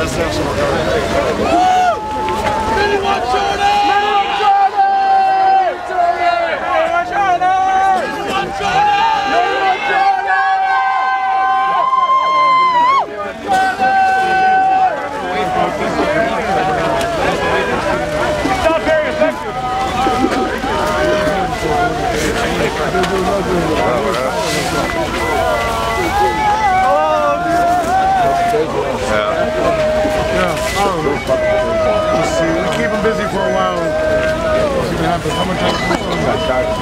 Let's have some. Very effective. We'll see. We keep them busy for a while. See what happens. How much time?